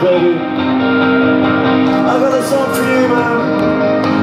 baby. I've got a song for you, man.